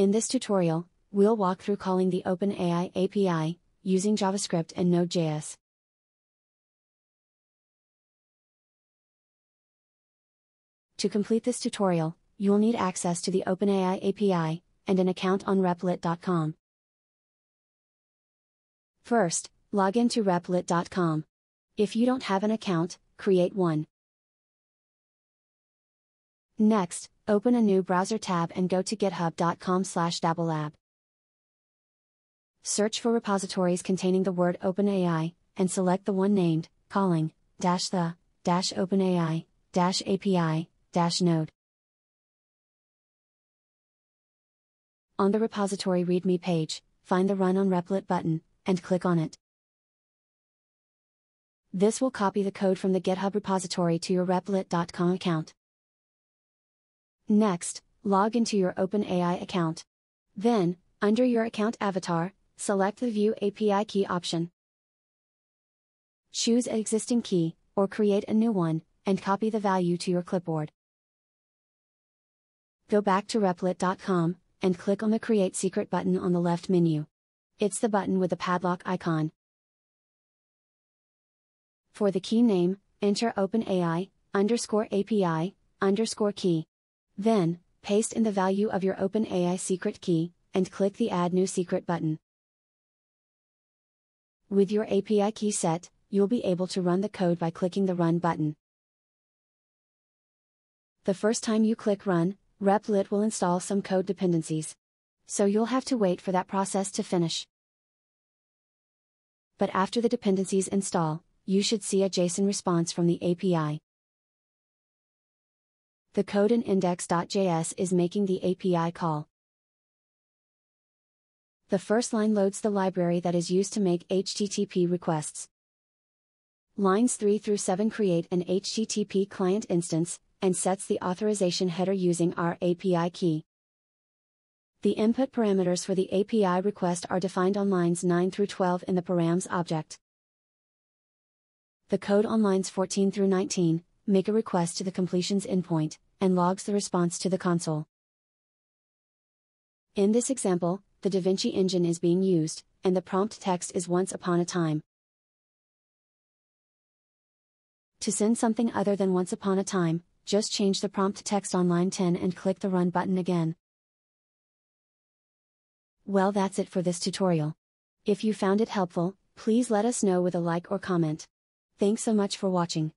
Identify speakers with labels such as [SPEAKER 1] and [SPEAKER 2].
[SPEAKER 1] In this tutorial, we'll walk through calling the OpenAI API, using JavaScript and Node.js. To complete this tutorial, you'll need access to the OpenAI API, and an account on replit.com. First, log into replit.com. If you don't have an account, create one. Next, open a new browser tab and go to github.com slash dabblelab. Search for repositories containing the word OpenAI, and select the one named, calling, dash the, dash OpenAI, dash API, dash node. On the repository README page, find the Run on Replit button, and click on it. This will copy the code from the GitHub repository to your replit.com account. Next, log into your OpenAI account. Then, under your account avatar, select the View API Key option. Choose an existing key, or create a new one, and copy the value to your clipboard. Go back to replit.com, and click on the Create Secret button on the left menu. It's the button with the padlock icon. For the key name, enter OpenAI, underscore API, underscore key. Then, paste in the value of your OpenAI secret key, and click the Add New Secret button. With your API key set, you'll be able to run the code by clicking the Run button. The first time you click Run, Replit will install some code dependencies. So you'll have to wait for that process to finish. But after the dependencies install, you should see a JSON response from the API. The code in index.js is making the API call. The first line loads the library that is used to make HTTP requests. Lines 3 through 7 create an HTTP client instance, and sets the authorization header using our API key. The input parameters for the API request are defined on lines 9 through 12 in the params object. The code on lines 14 through 19, make a request to the completions endpoint, and logs the response to the console. In this example, the DaVinci engine is being used, and the prompt text is once upon a time. To send something other than once upon a time, just change the prompt text on line 10 and click the Run button again. Well that's it for this tutorial. If you found it helpful, please let us know with a like or comment. Thanks so much for watching.